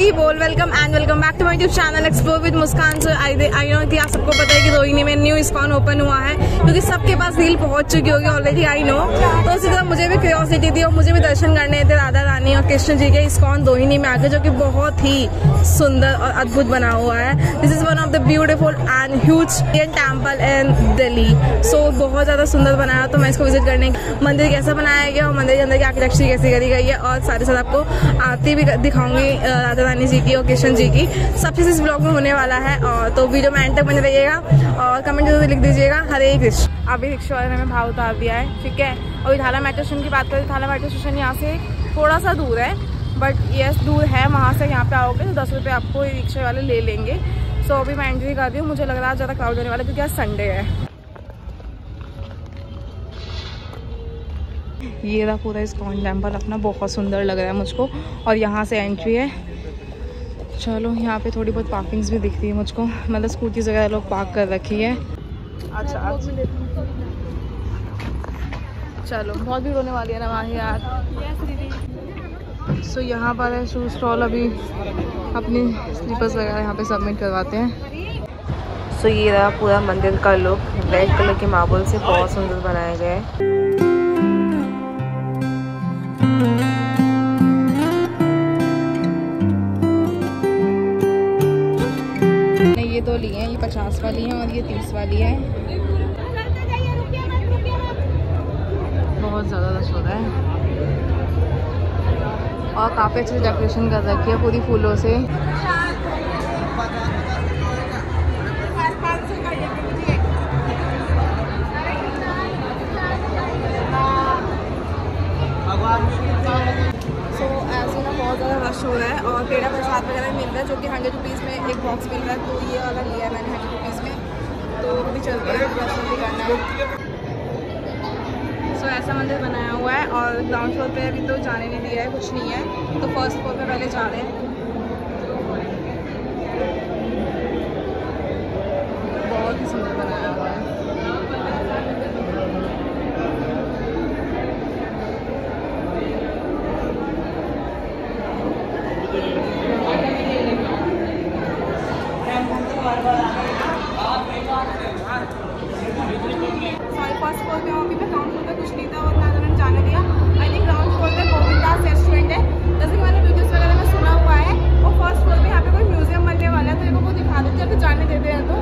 बोल welcome and welcome back to my YouTube channel explore with Muskan so I I know कि आप सबको पता है कि रोहिणी में न्यू इस्कॉन ओपन हुआ है, क्योंकि सबके पास रील पहुँच चुकी होगी ऑलरेडी आई नो तो उसी तरह मुझे भी क्यूरियोसिटी थी और मुझे भी दर्शन करने थे राधा रानी और कृष्ण जी के इस्कॉन रोहिणी में आके जो कि बहुत ही सुंदर और अद्भुत बना हुआ है. This is one of the beautiful and huge temple in Delhi so बहुत ज़्यादा सुंदर बनाया तो मैं इसको विज़िट करने मंदिर कैसा बनाया गया और मंदिर के अंदर की आर्किटेक्चर कैसी करी गई है और साथ ही साथ आपको आरती भी दिखाऊँगी राधा रानी जी की और कृष्ण जी की। सब चीज़ इस ब्लॉग में होने वाला है और तो वीडियो में एंड तक बने रहिएगा और कमेंट ज़रूर लिख दीजिएगा। हरे कृष्ण। अभी रिक्शा वाले ने हमें भाव उतार दिया है ठीक है? और थाला मेट्रो स्टेशन की बात करें थाला मेट्रो स्टेशन यहाँ से थोड़ा सा दूर है बट यस दूर है वहाँ से यहाँ पे आओगे तो दस रुपये आपको रिक्शा वाले ले लेंगे। सो अभी मैं एंट्री कर रही हूँ मुझे लग रहा है ज़्यादा क्राउड होने वाला क्योंकि आज संडे है। ये रहा पूरा इस्कॉन टेंपल अपना बहुत सुंदर लग रहा है मुझको और यहाँ से एंट्री है। चलो यहाँ पे थोड़ी बहुत पार्किंग्स भी दिख रही है मुझको। मतलब स्कूटीज वगैरह लोग पार्क कर रखी है। अच्छा अच्छा चलो बहुत भीड़ होने वाली है ना वहाँ यार। सो so, यहाँ पर है शूज़ स्टॉल अभी। अपनी स्लीपर्स वगैरह यहाँ पे सबमिट करवाते हैं। सो so, ये रहा पूरा मंदिर का लुक रेड कलर के मार्बल से बहुत सुंदर बनाया गया है। दो लिए हैं, ये पचास वाली हैं और ये तीस वाली है। बहुत ज़्यादा रश हो रहा है। और काफ़ी अच्छे से डेकोरेशन कर रखी है पूरी फूलों से। रश हो और पेड़ा प्रसाद वगैरह मिल रहा है जो कि हंड्रेड रुपीज़ में एक बॉक्स मिल रहा है। तो ये वाला लिया है मैंने हंड्रेड रुपीज़ में तो अभी चलते हैं दर्शन भी करना है। सो so, ऐसा मंदिर बनाया हुआ है और ग्राउंड फ्लोर पे अभी तो जाने नहीं दिया है कुछ नहीं है। तो फ़र्स्ट फ्लोर पे पहले जा रहे ही। साढ़े पाँच फोर में अभी मैं ग्राउंड फ्लोर पे कुछ नहीं था और ना उन्होंने जाने दिया। आई ग्राउंड फ्लोर पे गोविंद दास रेस्टोरेंट है। जैसे कि मैंने वीडियोस वगैरह में सुना हुआ है और फ़र्स्ट फ्लोर पे यहाँ पे कोई म्यूज़ियम बनने वाला है तो इनको को दिखा देते हैं जाने देते हैं तो।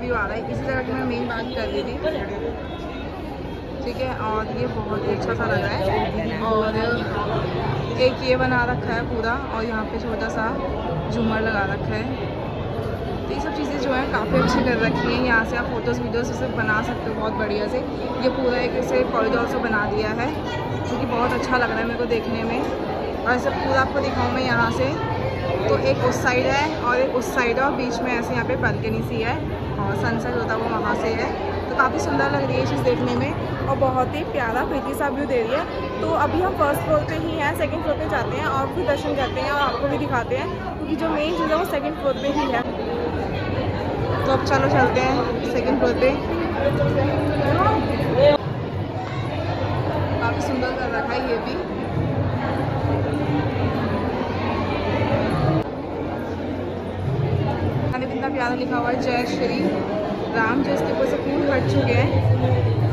व्यू आ रहा है। इसी तरह की मैं मेन बात कर रही थी। ठीक है, और ये बहुत ही अच्छा सा लग रहा है। और एक ये बना रखा है पूरा, और यहाँ पे छोटा सा झूमर लगा रखा है। तो ये सब चीज़ें जो है काफ़ी अच्छी कर रखी हैं। यहाँ से आप फ़ोटोज़ वीडियोज़ से बना सकते हो बहुत बढ़िया से। ये पूरा एक ऐसे कॉरिडोर से बना दिया है, जो कि बहुत अच्छा लग रहा है मेरे को देखने में। और ऐसे पूरा आपको दिखाऊँ मैं यहाँ से। तो एक उस साइड है और एक उस साइड है और बीच में ऐसे यहाँ पे बल्कनी सी है और सनसेट होता है वो वहाँ से है। तो काफ़ी सुंदर लग रही है चीज़ देखने में और बहुत ही प्यारा प्रीति सा व्यू दे रही है। तो अभी हम फ़र्स्ट फ्लोर पे ही हैं सेकंड फ्लोर पे जाते हैं और भी दर्शन करते हैं और आपको भी दिखाते हैं क्योंकि जो मेन चीज़ है वो सेकंड फ्लोर पर ही है। तो अब चलो चलते हैं सेकेंड फ्लोर पर काफ़ी सुंदर कर रखा है ये भी। प्यारा लिखा हुआ है, जय श्री राम जो इसके ऊपर से फूल हट चुके हैं।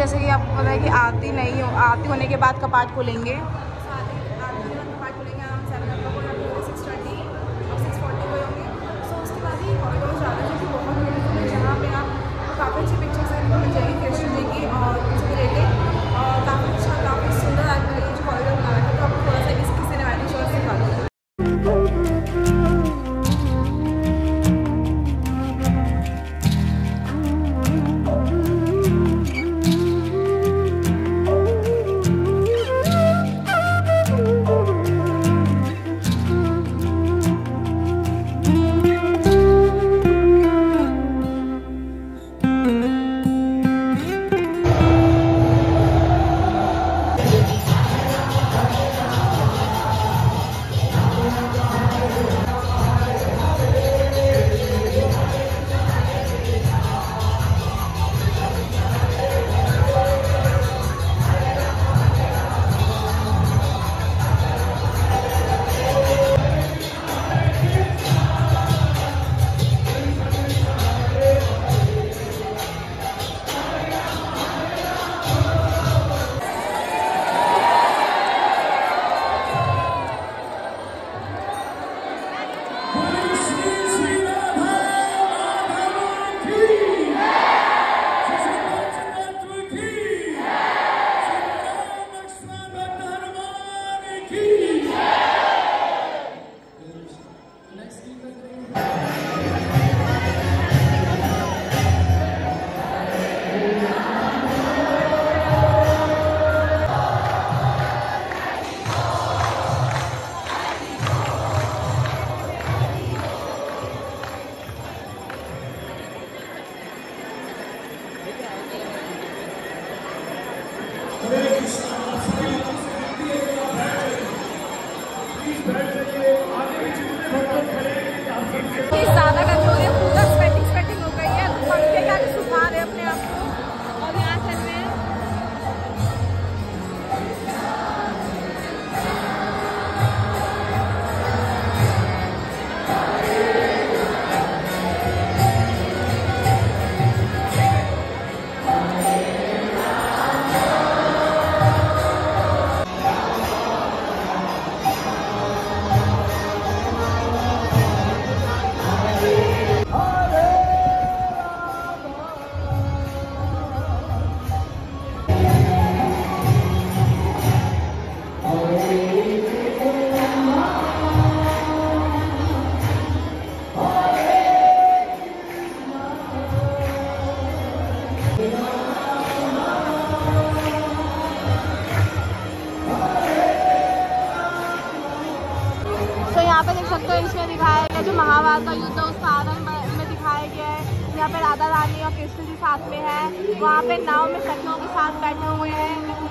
जैसे कि आपको पता है कि आती नहीं हो आती होने के बाद कपाट खोलेंगे।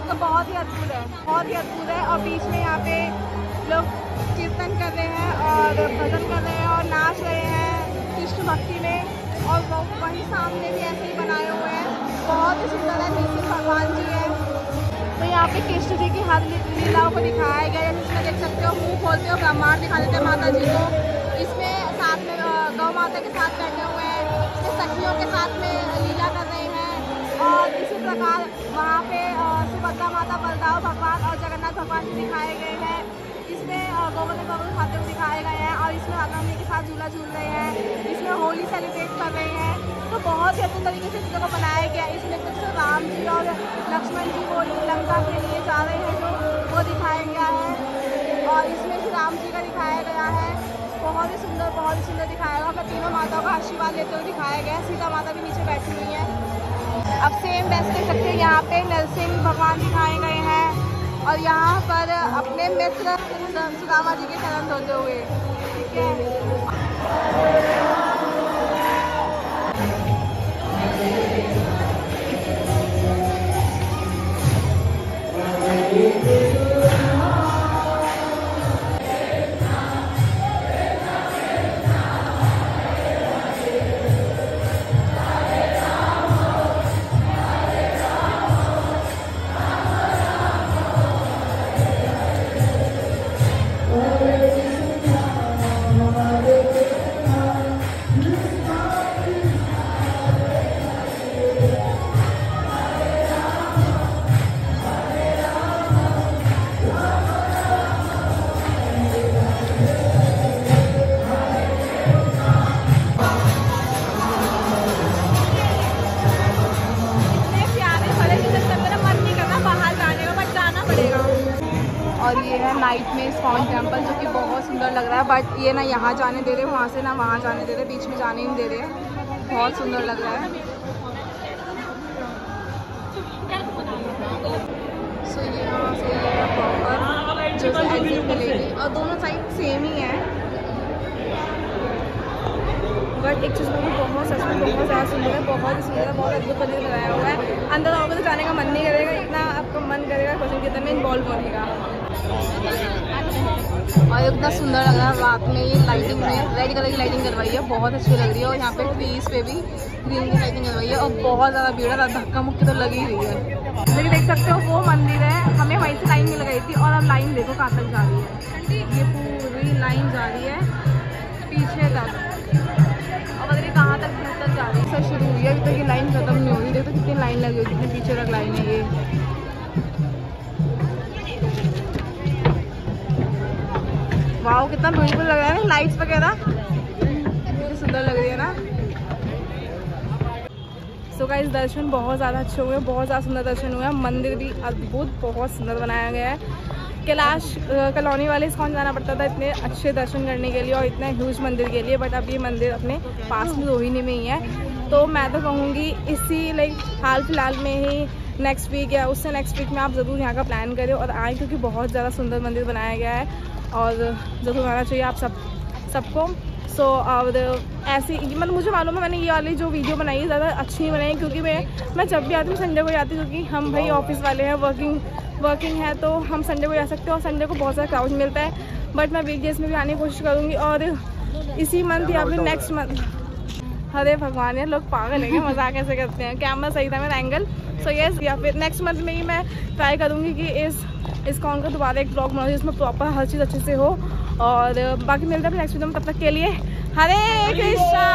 तो बहुत ही अद्भुत है, बहुत ही अद्भुत है। और बीच में यहाँ पे लोग कीर्तन कर रहे हैं और भजन कर रहे हैं और नाच रहे हैं कृष्ण भक्ति में। और वो वहीं सामने भी ऐसे ही बनाए हुए हैं। बहुत ही सुंदर है नीचे भगवान जी है। तो यहाँ पे कृष्ण जी की हर लीलाओं को दिखाया गया है। जिसमें देख सकते हो, मुँह खोलते हो ब्रह्मांड दिखा देते हैं माता जी को। इसमें साथ में गौ माता के साथ बैठे हुए हैं। सखियों के साथ में लीला कर रहे हैं। और इसी प्रकार वहाँ पे सुभद्रा माता बलदाव भगवान और जगन्नाथ भगवान जी दिखाए गए हैं। इसमें गोवर्धन गोवर्धन खाते हुए दिखाए गए हैं और इसमें राधा रानी के साथ झूला झूल रहे हैं। इसमें होली सेलिब्रेट कर रहे हैं। तो बहुत ही अच्छे तरीके से चीज़ों को बनाया गया इसमें कुछ राम जी और लक्ष्मण जी को लंका के लिए जा रहे हैं जो वो दिखाया गया है। और इसमें श्री राम जी का दिखाया गया है। बहुत ही सुंदर, बहुत ही सुंदर दिखाया गया। तीनों माताओं का आशीर्वाद लेते हुए दिखाया गया सीता माता भी नीचे बैठी हुई है। अब सेम बेस्ट देख सकते यहाँ पे नरसिंह भगवान दिखाए गए हैं और यहाँ पर अपने मित्र सुदामा जी के शरण होते हुए। ठीक है? Thank ये नाइट में स्कॉन टेंपल जो कि बहुत सुंदर लग रहा है बट ये ना यहाँ जाने दे रहे, वहाँ से ना वहाँ जाने दे रहे, बीच में जाने नहीं दे रहे। बहुत सुंदर लग रहा है। सो यहाँ से प्रॉपर जो एग्जिट मिलेगी। और दोनों साइड सेम ही है। बट एक चीज़ मुझे बहुत सच में बहुत ज़्यादा सुंदर है, बहुत ही सुंदर है बहुत अद्भुत मंदिर लगाया हुआ है। अंदर आओगे तो जाने का मन नहीं करेगा, इतना आपका मन करेगा, क्वेश्चन कितने में इन्वॉल्व होने का। और इतना सुंदर लग रहा है, रात में ये लाइटिंग में। रेड कलर की लाइटिंग करवाई है, बहुत अच्छी लग रही है। और यहाँ पे ट्रीज पे भी ग्रीन की लाइटिंग करवाई है और बहुत ज़्यादा भीड़ है धक्का मुक्की तो लगी रही है। लेकिन देख सकते हो, वो मंदिर है। हमें वहीं से लाइन मिल गई थी और अब लाइन देखो कहाँ तक जा रही है। ये पूरी लाइन जा रही है। पीछे तक और पता नहीं कहाँ तक दूर तक जा रही है। शुरू हुई है, अभी तक ये लाइन खत्म नहीं हो रही देखो कितनी लाइन लगी हुई कितनी पीछे तक लाइन है ये। वाओ कितना ब्यूटीफुल लग रहा है ना लाइट्स वगैरह। कितनी सुंदर लग रही है ना। सो इस दर्शन बहुत ज़्यादा अच्छे हुए, बहुत ज़्यादा सुंदर दर्शन हुए। मंदिर भी अद्भुत, बहुत सुंदर बनाया गया है। कैलाश कॉलोनी वाले कौन जाना पड़ता था इतने अच्छे दर्शन करने के लिए और इतने ह्यूज मंदिर के लिए बट अब ये मंदिर अपने पास में रोहिणी में ही है। तो मैं तो कहूँगी इसी लाइक हाल फ़िलहाल में ही नेक्स्ट वीक या उससे नेक्स्ट वीक में आप ज़रूर यहाँ का प्लान करें और आए, क्योंकि बहुत ज़्यादा सुंदर मंदिर बनाया गया है। और ज़रूर आना चाहिए आप सब, सबको। सो और ऐसी मतलब मुझे मालूम है मैंने ये वाली जो वीडियो बनाई है, ज़्यादा अच्छी नहीं बनाई, क्योंकि मैं मैं जब भी आती हूँ संडे को जाती हूँ, क्योंकि हम भाई ऑफ़िस वाले हैं वर्किंग वर्किंग है तो हम संडे को जा सकते हैं और संडे को बहुत सारा क्राउड मिलता है। बट मैं वीक में भी आने की कोशिश करूँगी और इसी मंथ या फिर नेक्स्ट मंथ अरे भगवान ये लोग पागल हैं मज़ाक कैसे करते हैं। कैमरा सही था मेरा एंगल सो येस या फिर नेक्स्ट मंथ में ही मैं ट्राई करूँगी कि इस इस कॉन का दोबारा एक ब्लॉग बनाऊँ जिसमें प्रॉपर हर चीज़ अच्छे से हो। और बाकी मिलता है नेक्स्ट वीडियो में तब तक के लिए हरे कृष्णा!